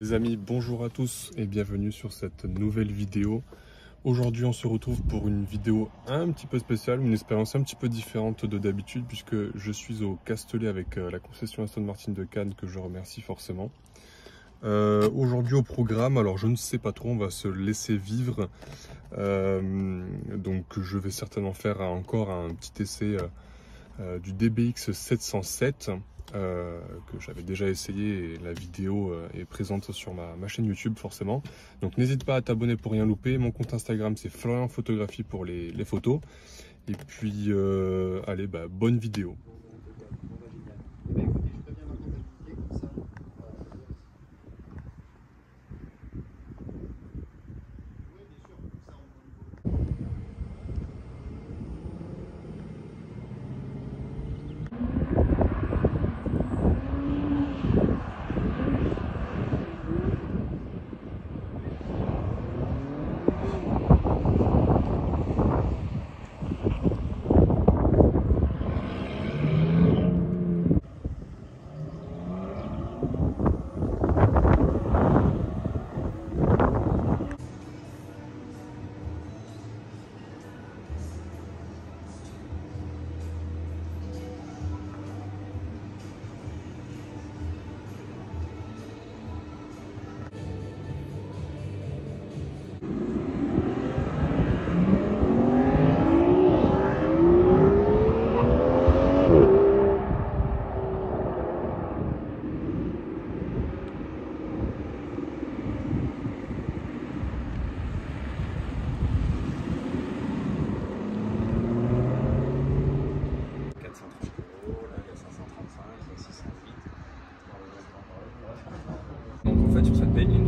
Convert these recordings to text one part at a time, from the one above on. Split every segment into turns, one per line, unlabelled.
Les amis, bonjour à tous et bienvenue sur cette nouvelle vidéo. Aujourd'hui, on se retrouve pour une vidéo un petit peu spéciale, une expérience un petit peu différente de d'habitude puisque je suis au Castellet avec euh, la concession Aston Martin de Cannes que je remercie forcément. Euh, aujourd'hui au programme, alors je ne sais pas trop, on va se laisser vivre. Euh, donc je vais certainement faire encore un petit essai du DBX 707. Euh, que j'avais déjà essayé et la vidéo euh, est présente sur ma, chaîne YouTube forcément. Donc n'hésite pas à t'abonner pour rien louper. Mon compte Instagram c'est Florian Photographie pour les, photos. Et puis euh, allez, bah, bonne vidéo.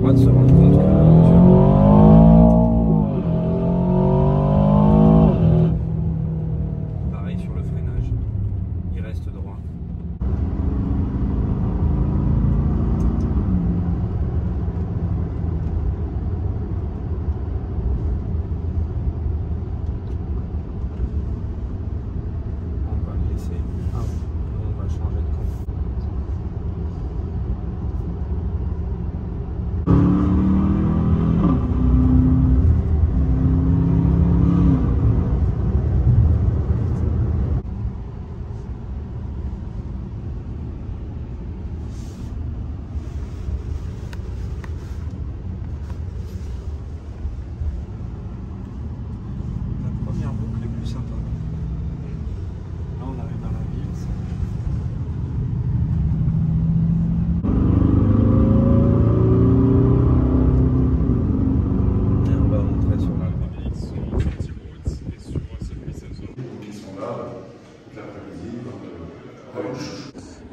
Cette belle ligne droite se rendre compte que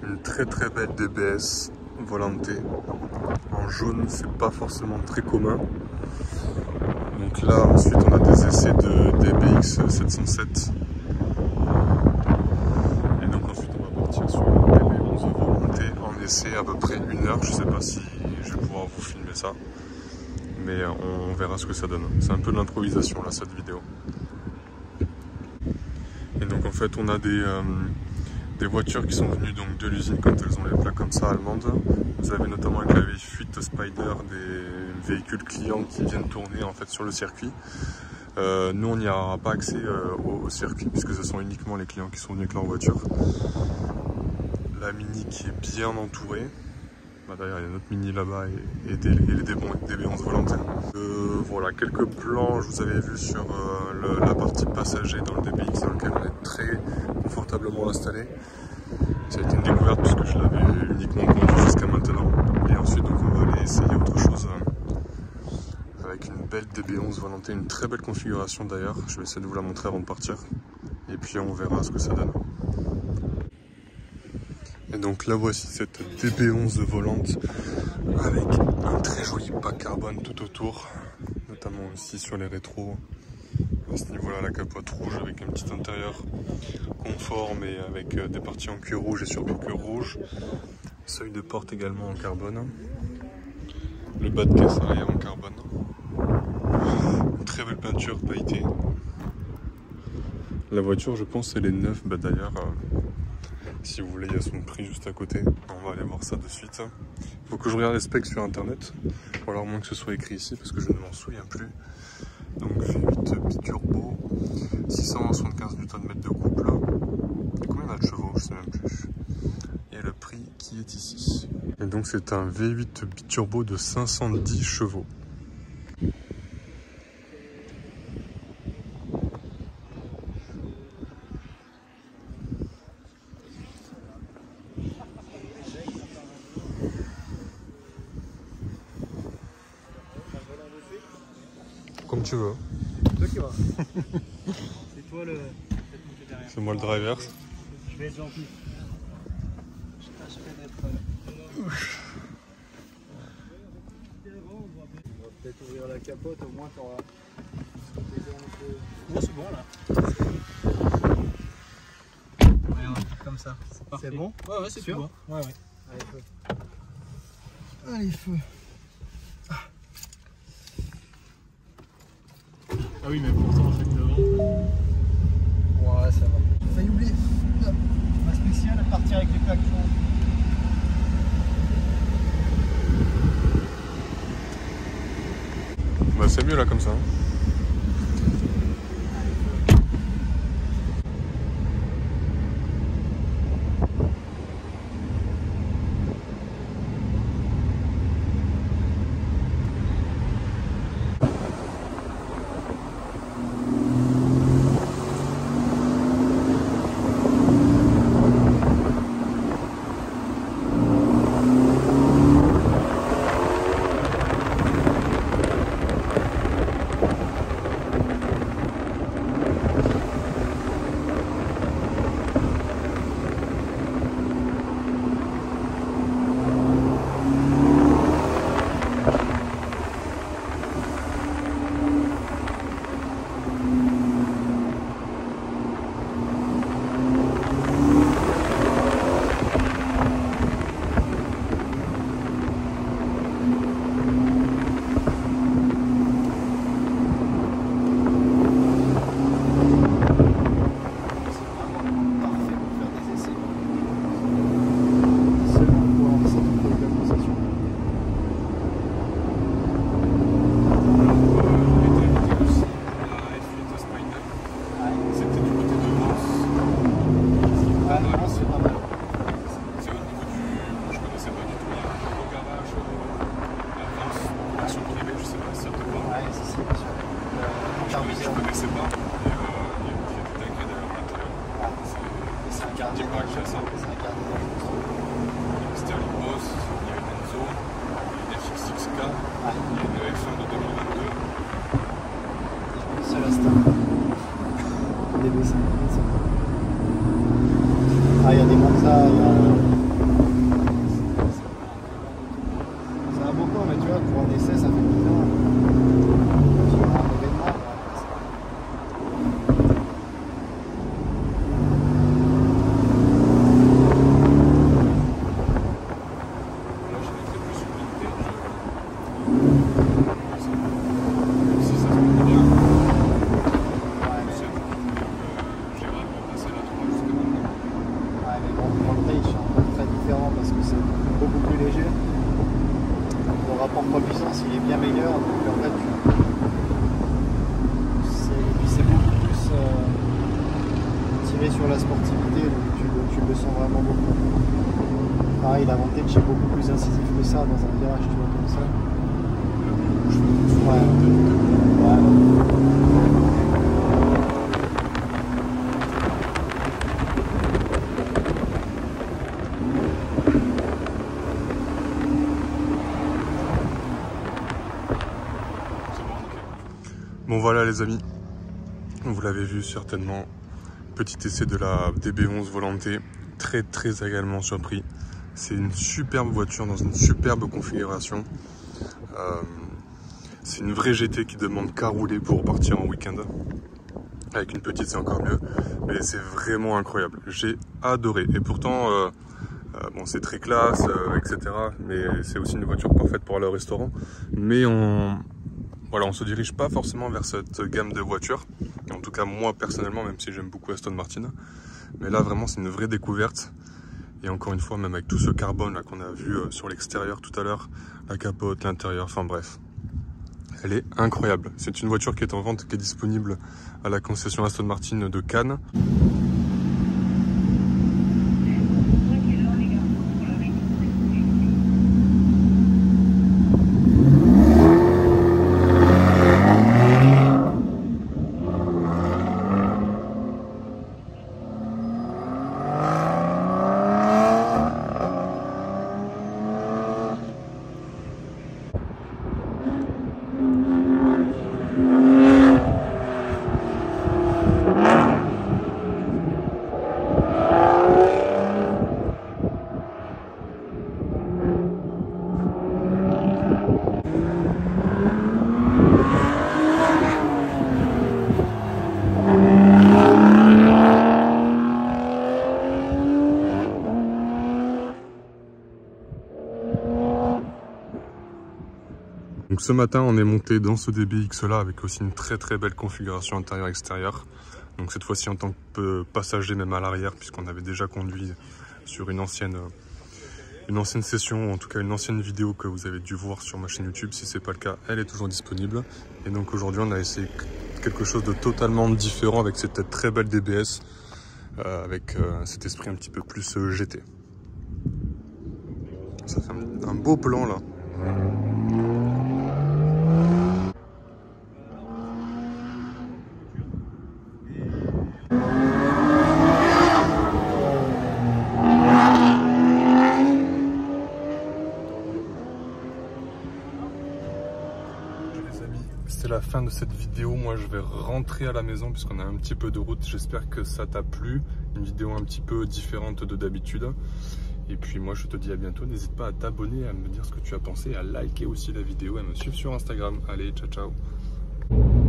Une très très belle DBS Volante. En jaune, c'est pas forcément très commun. Donc là, ensuite, on a des essais de DBX 707. Et donc ensuite, on va partir sur une DB11 Volante en essai à peu près une heure. Je sais pas si je vais pouvoir vous filmer ça. Mais on verra ce que ça donne. C'est un peu de l'improvisation là, cette vidéo. Et donc en fait, on a des... Euh, des voitures qui sont venues donc de l'usine quand elles ont les plaques comme ça allemandes. Vous avez notamment avec la fuite Spider des véhicules clients qui viennent tourner en fait sur le circuit. Euh, nous, on n'y aura pas accès euh, au, circuit puisque ce sont uniquement les clients qui sont venus avec leur voiture. La Mini qui est bien entourée. Bah, D'ailleurs, il y a notre Mini là-bas et, les DB11 volantes. Euh, voilà, quelques plans, je vous avais vu sur la partie passager dans le DBX dans lequel on est très confortablement installé. Ça a été une découverte puisque je l'avais uniquement conduit jusqu'à maintenant. Et ensuite, on va aller essayer autre chose euh, avec une belle DB11 volonté, une très belle configuration d'ailleurs. Je vais essayer de vous la montrer avant de partir. Et puis on verra ce que ça donne. Et donc là voici cette DB11 volante avec un très joli pack carbone tout autour, notamment aussi sur les rétros à ce niveau-là, la capote rouge avec un petit intérieur conforme et avec euh, des parties en cuir rouge et sur cuir rouge. Seuil de porte également en carbone. Le bas de caisse arrière en carbone. Très belle peinture pailletée. La voiture, je pense, elle est neuve. Bah, D'ailleurs, euh, si vous voulez, il y a son prix juste à côté. On va aller voir ça de suite. Faut que je regarde les specs sur internet, ou alors moins que ce soit écrit ici parce que je ne m'en souviens plus. Donc V8 biturbo, 675 Nm de couple. Combien il de chevaux? Je sais même plus. Et le prix qui est ici. Et donc c'est un V8 biturbo de 510 chevaux. Comme tu veux.
Toi qui vas. C'est toi le.
C'est moi le driver.
Je vais être gentil. Je tâcherai d'être. On va peut-être ouvrir la capote, au moins t'auras. Non, c'est bon là. Comme ça. C'est.
C'est bon
Ouais, ouais, c'est
Sûr
bon. Ouais, ouais.
Allez, feu. Allez, feu.
Ah oui, mais pourtant, sais que devant.
Ouais, ça va. J'ai failli oublier. Ma spéciale, partir avec les plaques.
Bah c'est mieux là comme ça. hein.
Des B5. Ah, il y a des Monza, il y a. C'est un beau corps, mais tu vois, pour un essai, ça fait 10 ans. Sur un événement.
Là, j'ai été plus sur vintage. Si ça se passe bien,
Ouais, mais,
c'est j'ai vraiment passé la 3 jusqu'à maintenant.
ouais, mais bon, pour le Rage, c'est encore très différent parce que c'est beaucoup plus léger. Le rapport poids-puissance, il est bien meilleur. Donc en fait, tu... c'est... beaucoup plus euh, tiré sur la sportivité. Donc tu, le- tu le sens vraiment beaucoup. Pareil, la vantage est beaucoup plus incisif que ça dans un virage, tu vois, comme ça. Ouais.
C'est bon, ok. Voilà les amis, vous l'avez vu certainement, petit essai de la DB11 Volante, très très agréablement surpris. C'est une superbe voiture dans une superbe configuration. Euh, c'est une vraie GT qui demande qu'à rouler pour partir en week-end. Avec une petite c'est encore mieux, mais c'est vraiment incroyable. J'ai adoré. Et pourtant, euh, euh, bon c'est très classe, etc. Mais c'est aussi une voiture parfaite pour aller au restaurant. Mais on, voilà, on se dirige pas forcément vers cette gamme de voitures. En tout cas, moi personnellement, même si j'aime beaucoup Aston Martin. Mais là, vraiment, c'est une vraie découverte. Et encore une fois, même avec tout ce carbone qu'on a vu euh, sur l'extérieur tout à l'heure, la capote, l'intérieur, enfin bref. Elle est incroyable. C'est une voiture qui est en vente, qui est disponible à la concession Aston Martin de Cannes. Donc ce matin, on est monté dans ce DBX là avec aussi une très très belle configuration intérieure-extérieure. Donc cette fois-ci en tant que passager même à l'arrière puisqu'on avait déjà conduit sur une ancienne, une ancienne session, en tout cas une ancienne vidéo que vous avez dû voir sur ma chaîne YouTube. Si c'est pas le cas, elle est toujours disponible. Et donc aujourd'hui, on a essayé quelque chose de totalement différent avec cette très belle DBS, euh, avec euh, cet esprit un petit peu plus euh, GT. Ça fait un beau plan là. C'est la fin de cette vidéo. Moi, je vais rentrer à la maison puisqu'on a un petit peu de route. J'espère que ça t'a plu. Une vidéo un petit peu différente de d'habitude. Et puis moi je te dis à bientôt, n'hésite pas à t'abonner, à me dire ce que tu as pensé, à liker aussi la vidéo, et à me suivre sur Instagram. Allez, ciao ciao